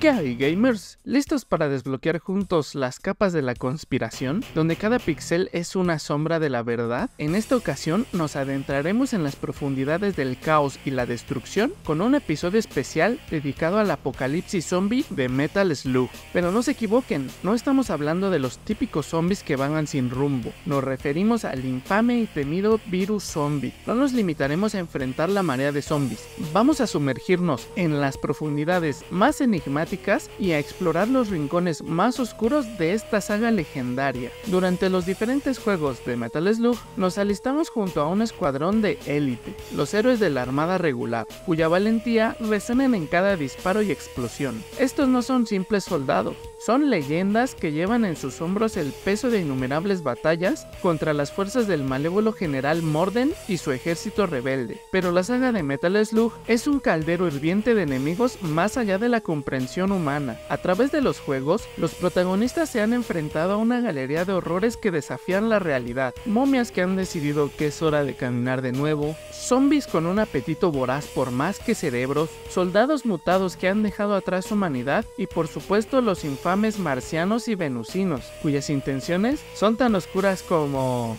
¿Qué hay, gamers? ¿Listos para desbloquear juntos las capas de la conspiración, donde cada pixel es una sombra de la verdad? En esta ocasión nos adentraremos en las profundidades del caos y la destrucción con un episodio especial dedicado al apocalipsis zombie de Metal Slug. Pero no se equivoquen, no estamos hablando de los típicos zombies que vagan sin rumbo, nos referimos al infame y temido virus zombie. No nos limitaremos a enfrentar la marea de zombies, vamos a sumergirnos en las profundidades más enigmáticas y a explorar los rincones más oscuros de esta saga legendaria. Durante los diferentes juegos de Metal Slug, nos alistamos junto a un escuadrón de élite, los héroes de la Armada regular, cuya valentía resuenan en cada disparo y explosión. Estos no son simples soldados, son leyendas que llevan en sus hombros el peso de innumerables batallas contra las fuerzas del malévolo general Morden y su ejército rebelde. Pero la saga de Metal Slug es un caldero hirviente de enemigos más allá de la comprensión humana. A través de los juegos, los protagonistas se han enfrentado a una galería de horrores que desafían la realidad. Momias que han decidido que es hora de caminar de nuevo, zombies con un apetito voraz por más que cerebros, soldados mutados que han dejado atrás humanidad y por supuesto los infames marcianos y venusinos, cuyas intenciones son tan oscuras como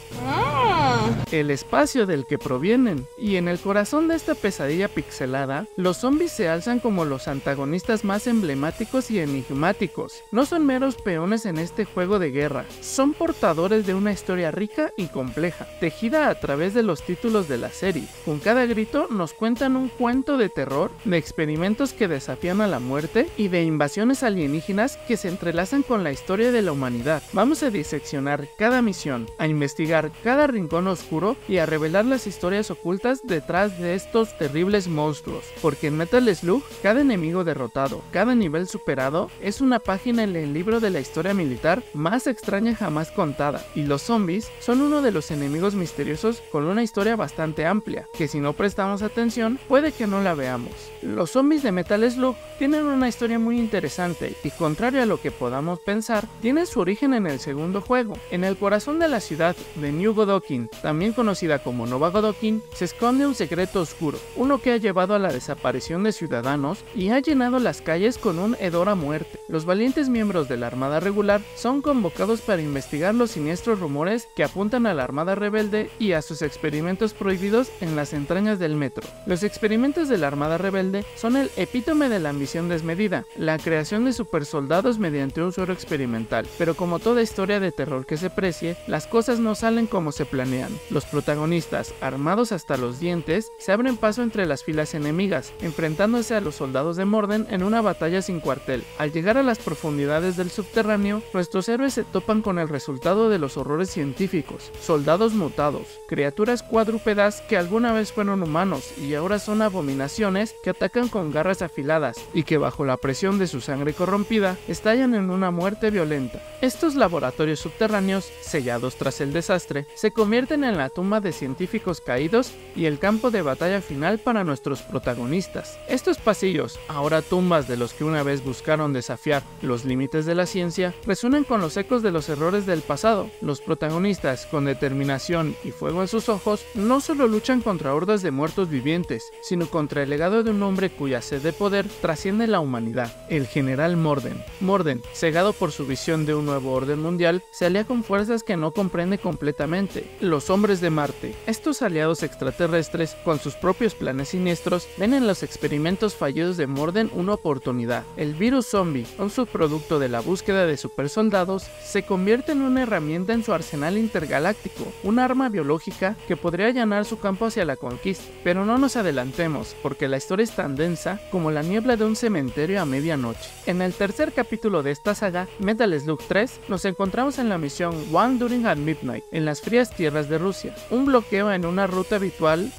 el espacio del que provienen. Y en el corazón de esta pesadilla pixelada, los zombies se alzan como los antagonistas más emblemáticos y enigmáticos. No son meros peones en este juego de guerra, son portadores de una historia rica y compleja, tejida a través de los títulos de la serie. Con cada grito nos cuentan un cuento de terror, de experimentos que desafían a la muerte y de invasiones alienígenas que se entrelazan con la historia de la humanidad. Vamos a diseccionar cada misión, a investigar cada rincón oscuro y a revelar las historias ocultas detrás de estos terribles monstruos. Porque en Metal Slug, cada enemigo derrotado, cada nivel superado, es una página en el libro de la historia militar más extraña jamás contada. Y los zombies son uno de los enemigos misteriosos con una historia bastante amplia, que si no prestamos atención, puede que no la veamos. Los zombies de Metal Slug tienen una historia muy interesante y contrario a lo que podamos pensar, tiene su origen en el segundo juego. En el corazón de la ciudad de New Godokin, también conocida como Nova Godokin, se esconde un secreto oscuro, uno que ha llevado a la desaparición de ciudadanos y ha llenado las calles con un hedor a muerte. Los valientes miembros de la Armada Regular son convocados para investigar los siniestros rumores que apuntan a la Armada Rebelde y a sus experimentos prohibidos en las entrañas del metro. Los experimentos de la Armada Rebelde son el epítome de la ambición desmedida, la creación de supersoldados mediante un suero experimental, pero como toda historia de terror que se precie, las cosas no salen como se planean. Los protagonistas, armados hasta los dientes, se abren paso entre las filas enemigas, enfrentándose a los soldados de Morden en una batalla sin cuartel. Al llegar a las profundidades del subterráneo, nuestros héroes se topan con el resultado de los horrores científicos, soldados mutados, criaturas cuadrúpedas que alguna vez fueron humanos y ahora son abominaciones que atacan con garras afiladas y que bajo la presión de su sangre corrompida estallan en una muerte violenta. Estos laboratorios subterráneos, sellados tras el desastre, se convierten en la tumba de científicos caídos y el campo de batalla final para nuestros protagonistas. Estos pasillos, ahora tumbas de los que una vez buscaron desafiar los límites de la ciencia, resuenan con los ecos de los errores del pasado. Los protagonistas, con determinación y fuego en sus ojos, no solo luchan contra hordas de muertos vivientes, sino contra el legado de un hombre cuya sed de poder trasciende la humanidad, el general Morden. Morden, cegado por su visión de un nuevo orden mundial, se alía con fuerzas que no comprende completamente, los hombres de Marte. Estos aliados extraterrestres, con sus propios planes siniestros, ven en los experimentos fallidos de Morden una oportunidad. El virus zombie, un subproducto de la búsqueda de supersoldados, se convierte en una herramienta en su arsenal intergaláctico, un arma biológica que podría allanar su campo hacia la conquista. Pero no nos adelantemos, porque la historia es tan densa como la niebla de un cementerio a medianoche. En el tercer capítulo de esta saga, Metal Slug 3, nos encontramos en la misión One During at Midnight, en las frías tierras de Rusia. Un bloqueo en una ruta habitual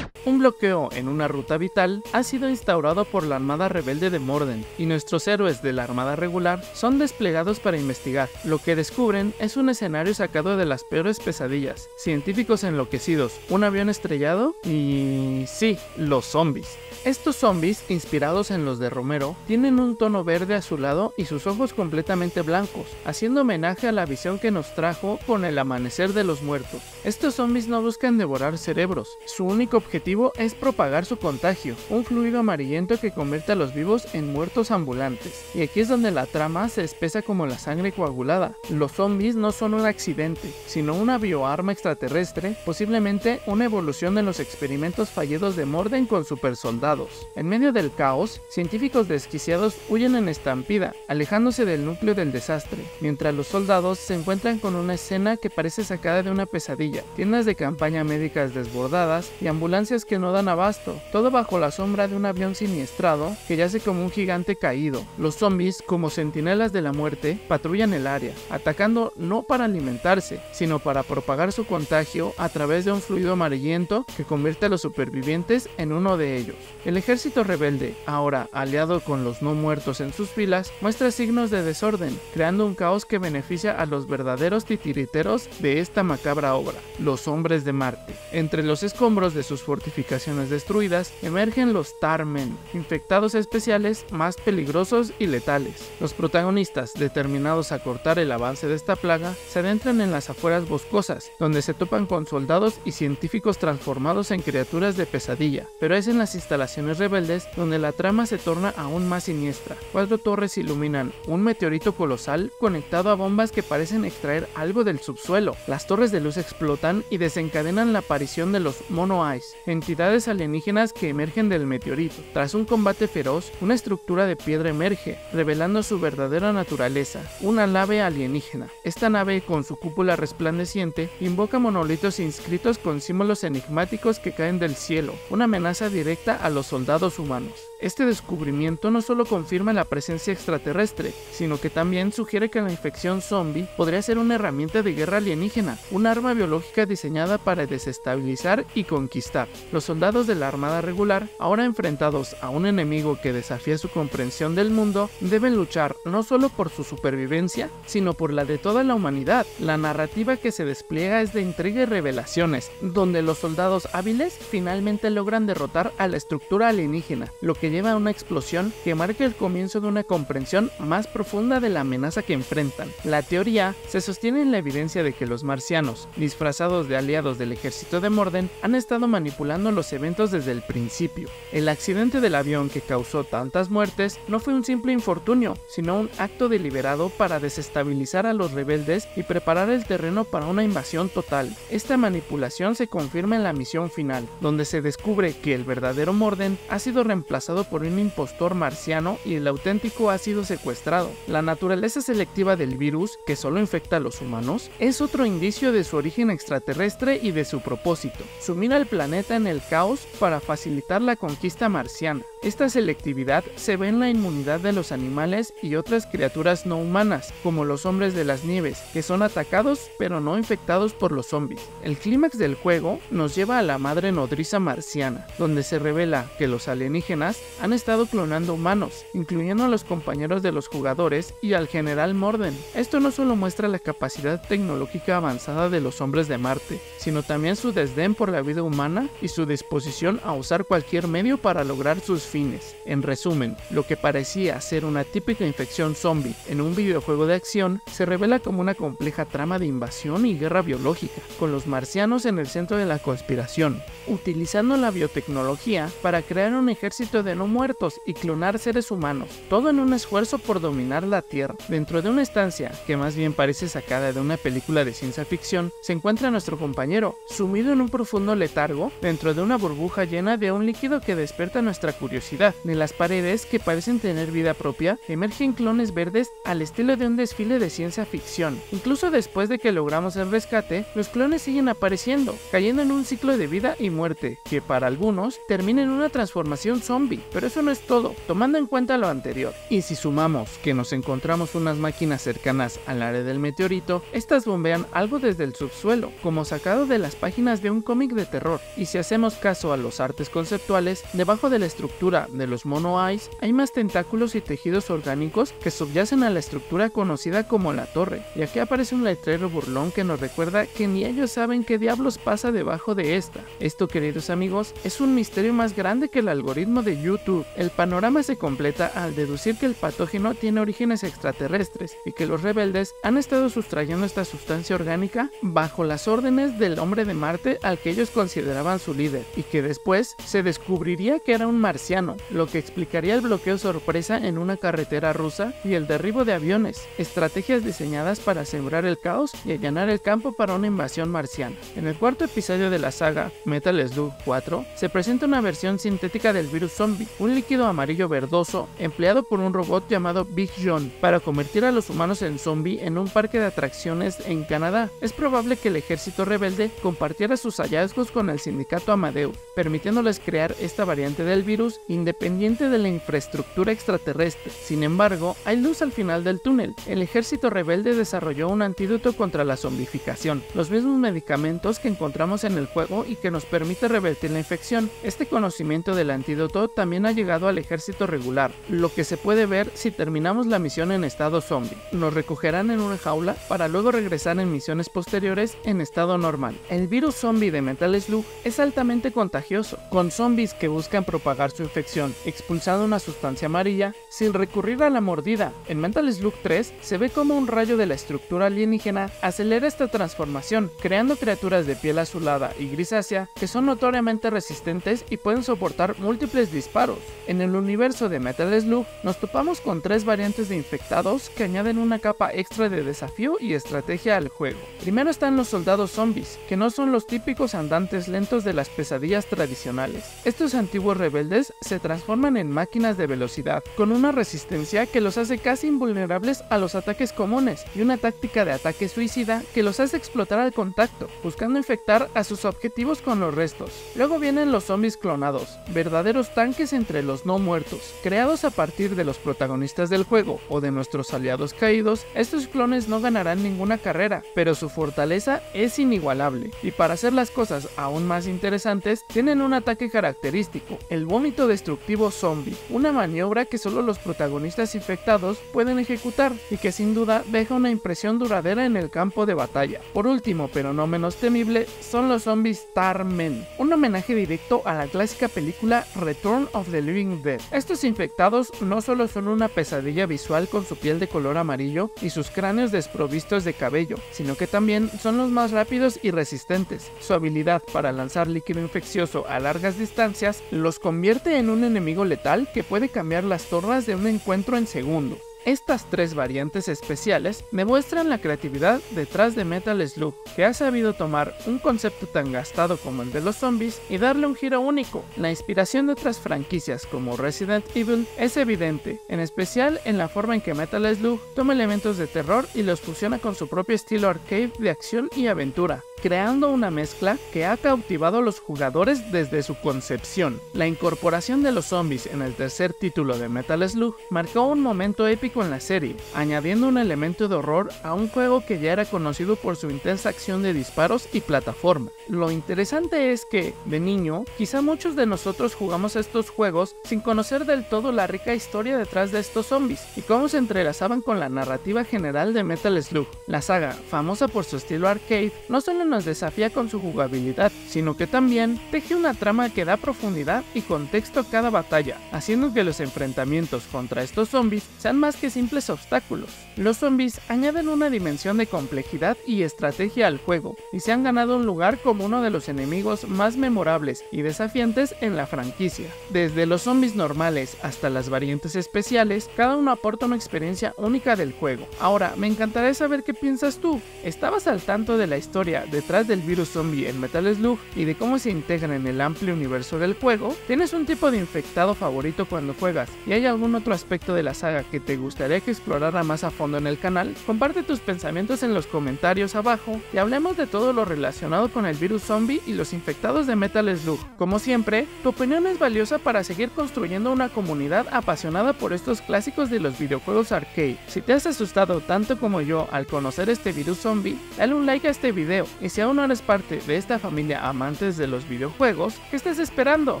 un bloqueo en una ruta vital ha sido instaurado por la Armada Rebelde de Morden, y nuestros héroes de la Armada Regular son desplegados para investigar. Lo que descubren es un escenario sacado de las peores pesadillas, científicos enloquecidos, un avión estrellado y... sí, los zombies. Estos zombies, inspirados en los de Romero, tienen un tono verde azulado y sus ojos completamente blancos, haciendo homenaje a la visión que nos trajo con el amanecer de los muertos. Estos zombies no buscan devorar cerebros, su único objetivo es propagar su contagio, un fluido amarillento que convierte a los vivos en muertos ambulantes. Y aquí es donde la trama se espesa como la sangre coagulada. Los zombies no son un accidente, sino una bioarma extraterrestre, posiblemente una evolución de los experimentos fallidos de Morden con supersoldados. En medio del caos, científicos desquiciados huyen en estampida, alejándose del núcleo del desastre, mientras los soldados se encuentran con una escena que parece sacada de una pesadilla, tiendas de campaña médicas desbordadas y ambulancias que no dan abasto, todo bajo la sombra de un avión siniestrado que yace como un gigante caído. Los zombies, como centinelas de la muerte, patrullan el área, atacando no para alimentarse, sino para propagar su contagio a través de un fluido amarillento que convierte a los supervivientes en uno de ellos. El ejército rebelde, ahora aliado con los no muertos en sus filas, muestra signos de desorden, creando un caos que beneficia a los verdaderos titiriteros de esta macabra obra, los hombres de Marte. Entre los escombros de sus fortificaciones destruidas emergen los Tarmen, infectados especiales más peligrosos y letales. Los protagonistas, determinados a cortar el avance de esta plaga, se adentran en las afueras boscosas, donde se topan con soldados y científicos transformados en criaturas de pesadilla, pero es en las instalaciones rebeldes donde la trama se torna aún más siniestra. Cuatro torres iluminan un meteorito colosal conectado a bombas que parecen extraer algo del subsuelo. Las torres de luz explotan y desencadenan la aparición de los Mono Eyes, entidades alienígenas que emergen del meteorito. Tras un combate feroz, una estructura de piedra emerge, revelando su verdadera naturaleza, una nave alienígena. Esta nave, con su cúpula resplandeciente, invoca monolitos inscritos con símbolos enigmáticos que caen del cielo, una amenaza directa a los soldados humanos. Este descubrimiento no solo confirma la presencia extraterrestre, sino que también sugiere que la infección zombie podría ser una herramienta de guerra alienígena, un arma biológica diseñada para desestabilizar y conquistar. Los soldados de la Armada regular, ahora enfrentados a un enemigo que desafía su comprensión del mundo, deben luchar no solo por su supervivencia, sino por la de toda la humanidad. La narrativa que se despliega es de intriga y revelaciones, donde los soldados hábiles finalmente logran derrotar a la estructura alienígena, lo que lleva a una explosión que marca el comienzo de una comprensión más profunda de la amenaza que enfrentan. La teoría se sostiene en la evidencia de que los marcianos, disfrazados de aliados del ejército de Morden, han estado manipulando los eventos desde el principio. El accidente del avión que causó tantas muertes no fue un simple infortunio, sino un acto deliberado para desestabilizar a los rebeldes y preparar el terreno para una invasión total. Esta manipulación se confirma en la misión final, donde se descubre que el verdadero Morden ha sido reemplazado por un impostor marciano y el auténtico ha sido secuestrado. La naturaleza selectiva del virus, que solo infecta a los humanos, es otro indicio de su origen extraterrestre y de su propósito, sumir al planeta en el caos para facilitar la conquista marciana. Esta selectividad se ve en la inmunidad de los animales y otras criaturas no humanas, como los hombres de las nieves, que son atacados pero no infectados por los zombies. El clímax del juego nos lleva a la madre nodriza marciana, donde se revela que los alienígenas han estado clonando humanos, incluyendo a los compañeros de los jugadores y al general Morden. Esto no solo muestra la capacidad tecnológica avanzada de los hombres de Marte, sino también su desdén por la vida humana y su disposición a usar cualquier medio para lograr sus fines. En resumen, lo que parecía ser una típica infección zombie en un videojuego de acción se revela como una compleja trama de invasión y guerra biológica, con los marcianos en el centro de la conspiración, utilizando la biotecnología para crear un ejército de no muertos y clonar seres humanos, todo en un esfuerzo por dominar la Tierra. Dentro de una estancia, que más bien parece sacada de una película de ciencia ficción, se encuentra nuestro compañero, sumido en un profundo letargo, dentro de una burbuja llena de un líquido que despierta nuestra curiosidad de las paredes, que parecen tener vida propia, emergen clones verdes al estilo de un desfile de ciencia ficción. Incluso después de que logramos el rescate, los clones siguen apareciendo, cayendo en un ciclo de vida y muerte, que para algunos termina en una transformación zombie. Pero eso no es todo, tomando en cuenta lo anterior. Y si sumamos que nos encontramos unas máquinas cercanas al área del meteorito, estas bombean algo desde el subsuelo, como sacado de las páginas de un cómic de terror. Y si hacemos caso a los artes conceptuales, debajo de la estructura de los mono eyes hay más tentáculos y tejidos orgánicos que subyacen a la estructura conocida como la torre, y aquí aparece un letrero burlón que nos recuerda que ni ellos saben qué diablos pasa debajo de esta. Esto, queridos amigos, es un misterio más grande entenderán de que el algoritmo de YouTube, el panorama se completa al deducir que el patógeno tiene orígenes extraterrestres y que los rebeldes han estado sustrayendo esta sustancia orgánica bajo las órdenes del hombre de Marte al que ellos consideraban su líder, y que después se descubriría que era un marciano, lo que explicaría el bloqueo sorpresa en una carretera rusa y el derribo de aviones, estrategias diseñadas para sembrar el caos y allanar el campo para una invasión marciana. En el cuarto episodio de la saga, Metal Slug 4, se presenta una versión sintética del virus zombie, un líquido amarillo verdoso empleado por un robot llamado Big John para convertir a los humanos en zombie en un parque de atracciones en Canadá. Es probable que el ejército rebelde compartiera sus hallazgos con el sindicato Amadeus, permitiéndoles crear esta variante del virus independiente de la infraestructura extraterrestre. Sin embargo, hay luz al final del túnel. El ejército rebelde desarrolló un antídoto contra la zombificación, los mismos medicamentos que encontramos en el juego y que nos permite revertir la infección. Este conocimiento del antídoto también ha llegado al ejército regular, lo que se puede ver si terminamos la misión en estado zombie. Nos recogerán en una jaula para luego regresar en misiones posteriores en estado normal. El virus zombie de Metal Slug es altamente contagioso, con zombies que buscan propagar su infección, expulsando una sustancia amarilla sin recurrir a la mordida. En Metal Slug 3 se ve como un rayo de la estructura alienígena acelera esta transformación, creando criaturas de piel azulada y grisácea que son notoriamente resistentes y pueden soportar múltiples disparos. En el universo de Metal Slug nos topamos con tres variantes de infectados que añaden una capa extra de desafío y estrategia al juego. Primero están los soldados zombies, que no son los típicos andantes lentos de las pesadillas tradicionales. Estos antiguos rebeldes se transforman en máquinas de velocidad, con una resistencia que los hace casi invulnerables a los ataques comunes y una táctica de ataque suicida que los hace explotar al contacto, buscando infectar a sus objetivos con los restos. Luego vienen los zombies clonados, verdaderos tanques entre los no muertos. Creados a partir de los protagonistas del juego o de nuestros aliados caídos, estos clones no ganarán ninguna carrera, pero su fortaleza es inigualable. Y para hacer las cosas aún más interesantes, tienen un ataque característico, el vómito destructivo zombie, una maniobra que solo los protagonistas infectados pueden ejecutar y que sin duda deja una impresión duradera en el campo de batalla. Por último, pero no menos temible, son los zombies Starmen, un homenaje directo a la clásica película Return of the Living Dead. Estos infectados no solo son una pesadilla visual con su piel de color amarillo y sus cráneos desprovistos de cabello, sino que también son los más rápidos y resistentes. Su habilidad para lanzar líquido infeccioso a largas distancias los convierte en un enemigo letal que puede cambiar las tornas de un encuentro en segundos. Estas tres variantes especiales demuestran la creatividad detrás de Metal Slug, que ha sabido tomar un concepto tan gastado como el de los zombies y darle un giro único. La inspiración de otras franquicias como Resident Evil es evidente, en especial en la forma en que Metal Slug toma elementos de terror y los fusiona con su propio estilo arcade de acción y aventura creando una mezcla que ha cautivado a los jugadores desde su concepción. La incorporación de los zombies en el tercer título de Metal Slug marcó un momento épico en la serie, añadiendo un elemento de horror a un juego que ya era conocido por su intensa acción de disparos y plataforma. Lo interesante es que, de niño, quizá muchos de nosotros jugamos estos juegos sin conocer del todo la rica historia detrás de estos zombies y cómo se entrelazaban con la narrativa general de Metal Slug. La saga, famosa por su estilo arcade, no solo nos desafía con su jugabilidad, sino que también teje una trama que da profundidad y contexto a cada batalla, haciendo que los enfrentamientos contra estos zombies sean más simples obstáculos. Los zombies añaden una dimensión de complejidad y estrategia al juego, y se han ganado un lugar como uno de los enemigos más memorables y desafiantes en la franquicia. Desde los zombies normales hasta las variantes especiales, cada uno aporta una experiencia única del juego. Ahora, me encantaría saber qué piensas tú. ¿Estabas al tanto de la historia detrás del virus zombie en Metal Slug y de cómo se integra en el amplio universo del juego? ¿Tienes un tipo de infectado favorito cuando juegas? ¿Y hay algún otro aspecto de la saga que te gustaría que explorara más a en el canal? Comparte tus pensamientos en los comentarios abajo y hablemos de todo lo relacionado con el virus zombie y los infectados de Metal Slug. Como siempre, tu opinión es valiosa para seguir construyendo una comunidad apasionada por estos clásicos de los videojuegos arcade. Si te has asustado tanto como yo al conocer este virus zombie, dale un like a este video y si aún no eres parte de esta familia amantes de los videojuegos, ¿qué estás esperando?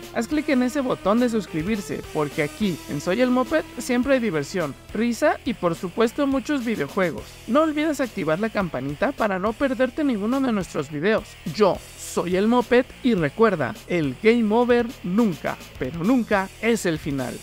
Haz clic en ese botón de suscribirse porque aquí en Soy el Moped siempre hay diversión, risa y por supuesto muchos videojuegos. No olvides activar la campanita para no perderte ninguno de nuestros videos. Yo soy el Moped y recuerda, el game over nunca, pero nunca es el final.